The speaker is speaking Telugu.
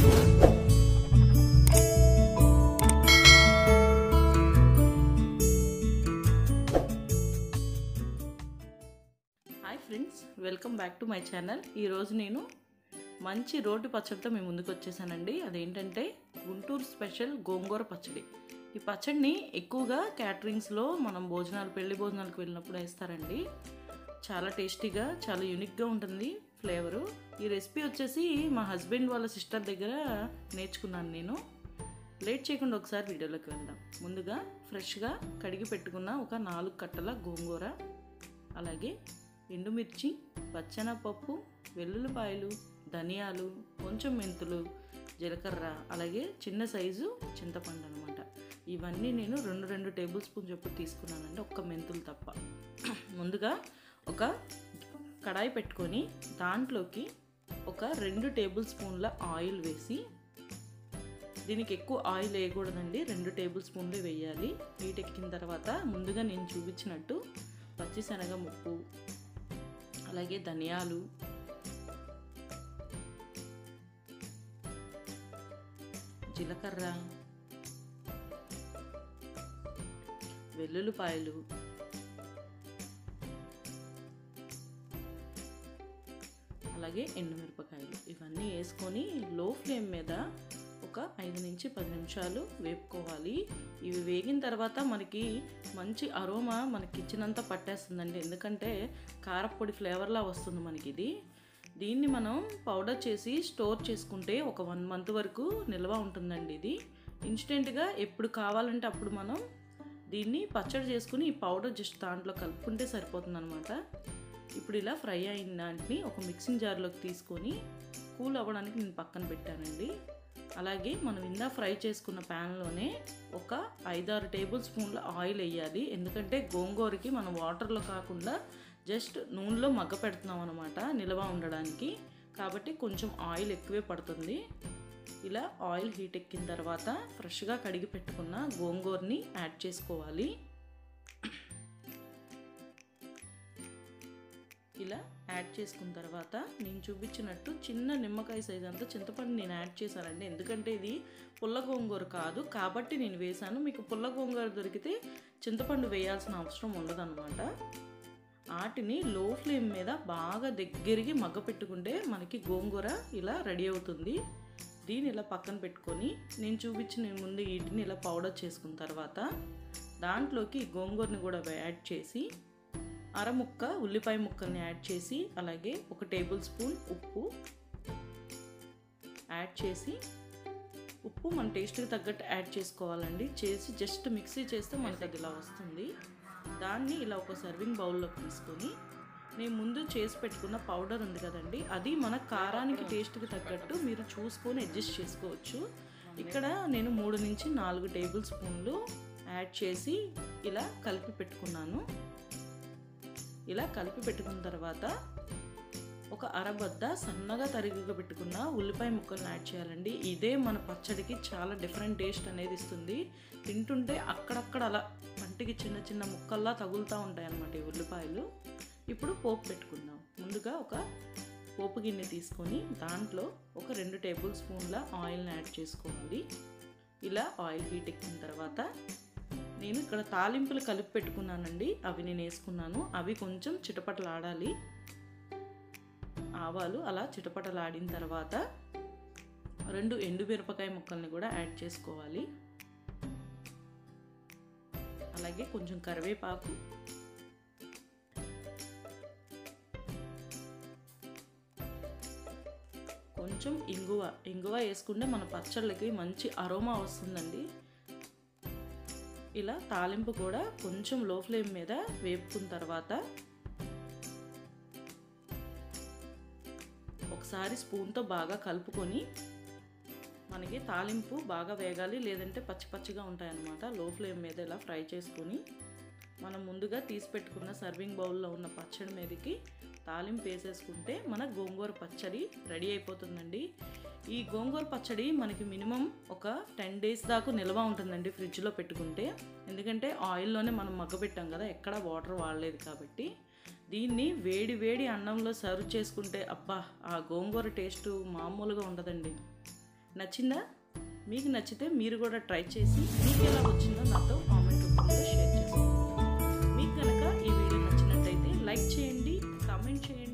Hi friends welcome back to my channel ఈరోజు నేను మంచి రోటి పచ్చడితో మేము ముందుకు వచ్చేసానండి. అదేంటంటే గుంటూరు స్పెషల్ గోంగూర పచ్చడి. ఈ పచ్చడిని ఎక్కువగా క్యాటరింగ్స్లో మనం భోజనాలు పెళ్ళి భోజనాలకు వెళ్ళినప్పుడు వేస్తారండి. చాలా టేస్టీగా చాలా యూనిక్గా ఉంటుంది. ఫ్లేవరు. ఈ రెసిపీ వచ్చేసి మా హస్బెండ్ వాళ్ళ సిస్టర్ దగ్గర నేర్చుకున్నాను నేను. లేట్ చేయకుండా ఒకసారి వీడియోలోకి వెళ్దాం. ముందుగా ఫ్రెష్గా కడిగి పెట్టుకున్న ఒక నాలుగు కట్టల గోంగూర అలాగే ఎండుమిర్చి పచ్చనపప్పు వెల్లుల్లిపాయలు ధనియాలు కొంచెం మెంతులు జీలకర్ర అలాగే చిన్న సైజు చింతపండు అనమాట ఇవన్నీ నేను రెండు రెండు టేబుల్ స్పూన్ చొప్పున తీసుకున్నానండి ఒక్క మెంతులు తప్ప. ముందుగా ఒక కడాయి పెట్టుకొని దాంట్లోకి ఒక రెండు టేబుల్ స్పూన్ల ఆయిల్ వేసి దీనికి ఎక్కువ ఆయిల్ వేయకూడదండి. రెండు టేబుల్ స్పూన్లు వేయాలి. నీటెక్కిన తర్వాత ముందుగా నేను చూపించినట్టు పచ్చిశనగ ముప్పు అలాగే ధనియాలు జీలకర్ర వెల్లుల్లిపాయలు అలాగే ఎండుమిరపకాయలు. ఇవన్నీ వేసుకొని లో ఫ్లేమ్ మీద ఒక ఐదు నుంచి పది నిమిషాలు వేపుకోవాలి. ఇవి వేగిన తర్వాత మనకి మంచి అరోమా మన కిచెన్ అంతా పట్టేస్తుందండి. ఎందుకంటే కారపొడి ఫ్లేవర్లా వస్తుంది మనకి ఇది దీన్ని మనం పౌడర్ చేసి స్టోర్ చేసుకుంటే ఒక వన్ మంత్ వరకు నిల్వ ఉంటుందండి ఇది. ఇన్స్టెంట్గా ఎప్పుడు కావాలంటే అప్పుడు మనం దీన్ని పచ్చడి చేసుకుని ఈ పౌడర్ జస్ట్ దాంట్లో కలుపుకుంటే సరిపోతుంది ఇప్పుడు ఇలా ఫ్రై అయిన దాంట్ని ఒక మిక్సింగ్ జార్లోకి తీసుకొని కూల్ అవ్వడానికి నేను పక్కన పెట్టానండి. అలాగే మనం ఇందా ఫ్రై చేసుకున్న ప్యాన్లోనే ఒక ఐదారు టేబుల్ స్పూన్ల ఆయిల్ వేయాలి. ఎందుకంటే గోంగూరకి మనం వాటర్లో కాకుండా జస్ట్ నూనెలో మగ్గ పెడుతున్నాం అనమాట నిల్వ ఉండడానికి. కాబట్టి కొంచెం ఆయిల్ ఎక్కువే పడుతుంది. ఇలా ఆయిల్ హీట్ ఎక్కిన తర్వాత ఫ్రెష్గా కడిగి పెట్టుకున్న గోంగూరని యాడ్ చేసుకోవాలి. ఇలా యాడ్ చేసుకున్న తర్వాత నేను చూపించినట్టు చిన్న నిమ్మకాయ సైజ్ అంతా చింతపండు నేను యాడ్ చేశానండి. ఎందుకంటే ఇది పుల్ల గోంగూర కాదు. కాబట్టి నేను వేశాను. మీకు పుల్ల గోంగూర దొరికితే చింతపండు వేయాల్సిన అవసరం ఉండదన్నమాట. వాటిని లో ఫ్లేమ్ మీద బాగా దగ్గరికి మగ్గ పెట్టుకుంటే మనకి గోంగూర ఇలా రెడీ అవుతుంది. దీన్ని ఇలా పక్కన పెట్టుకొని నేను చూపించిన ముందు వీటిని ఇలా పౌడర్ చేసుకున్న తర్వాత దాంట్లోకి గోంగూరని కూడా యాడ్ చేసి అరముక్క ఉల్లిపాయ ముక్కల్ని యాడ్ చేసి అలాగే ఒక టేబుల్ స్పూన్ ఉప్పు యాడ్ చేసి ఉప్పు మన టేస్ట్కి తగ్గట్టు యాడ్ చేసుకోవాలండి. చేసి జస్ట్ మిక్సీ చేస్తే మనకి అది ఇలా వస్తుంది. దాన్ని ఇలా ఒక సర్వింగ్ బౌల్లోకి తీసుకొని నేను ముందు చేసి పెట్టుకున్న పౌడర్ ఉంది కదండి అది మన కారానికి టేస్ట్కి తగ్గట్టు మీరు చూసుకొని అడ్జస్ట్ చేసుకోవచ్చు. ఇక్కడ నేను మూడు నుంచి నాలుగు టేబుల్ స్పూన్లు యాడ్ చేసి ఇలా కలిపి పెట్టుకున్నాను. ఇలా కలిపి పెట్టుకున్న తర్వాత ఒక అరబద్ద సన్నగా తరిగిగా పెట్టుకున్న ఉల్లిపాయ ముక్కలను యాడ్ చేయాలండి. ఇదే మన పచ్చడికి చాలా డిఫరెంట్ టేస్ట్ అనేది ఇస్తుంది. తింటుంటే అక్కడక్కడ అలా పంటికి చిన్న చిన్న ముక్కల్లా తగులుతూ ఉంటాయన్నమాట ఈ ఉల్లిపాయలు. ఇప్పుడు పోపు పెట్టుకుందాం. ముందుగా ఒక పోపు గిన్నె తీసుకొని దాంట్లో ఒక రెండు టేబుల్ స్పూన్ల ఆయిల్ని యాడ్ చేసుకోవాలి. ఇలా ఆయిల్ హీట్ ఎక్కిన తర్వాత నేను ఇక్కడ తాలింపులు కలిపి పెట్టుకున్నానండి. అవి నేను వేసుకున్నాను. అవి కొంచెం చిటపటలాడాలి. ఆవాలు అలా చిటపటలాడిన తర్వాత రెండు ఎండు మిరపకాయ ముక్కల్ని కూడా యాడ్ చేసుకోవాలి. అలాగే కొంచెం కరివేపాకు. కొంచెం ఇంగువ. ఇంగువ వేసుకుంటే మన పచ్చళ్ళకి మంచి అరోమా వస్తుందండి. ఇలా తాలింపు కూడా కొంచెం లో ఫ్లేమ్ మీద వేపుకున్న తర్వాత ఒకసారి స్పూన్తో బాగా కలుపుకొని మనకి తాలింపు బాగా వేగాలి లేదంటే పచ్చి పచ్చిగా ఉంటాయన్నమాట. లో ఫ్లేమ్ మీద ఇలా ఫ్రై చేసుకొని మనం ముందుగా తీసి పెట్టుకున్న సర్వింగ్ బౌల్లో ఉన్న పచ్చడి మీదకి తాలింపు వేసేసుకుంటే మన గోంగూర పచ్చడి రెడీ అయిపోతుందండి. ఈ గోంగూర పచ్చడి మనకి మినిమం ఒక టెన్ డేస్ దాకా నిల్వ ఉంటుందండి ఫ్రిడ్జ్లో పెట్టుకుంటే. ఎందుకంటే ఆయిల్లోనే మనం మగ్గబెట్టాం కదా ఎక్కడ వాటర్ వాడలేదు కాబట్టి. దీన్ని వేడి వేడి అన్నంలో సర్వ్ చేసుకుంటే అబ్బా ఆ గోంగూర టేస్ట్ మామూలుగా ఉండదండి. నచ్చిందా? మీకు నచ్చితే మీరు కూడా ట్రై చేసి మీకు ఎలా వచ్చిందో నాతో కామెంట్ రూపంలో షేర్ చేసుకోండి మీకు కనుక ఈ వీడియో నచ్చినట్టయితే లైక్ చేయండి కామెంట్ చేయండి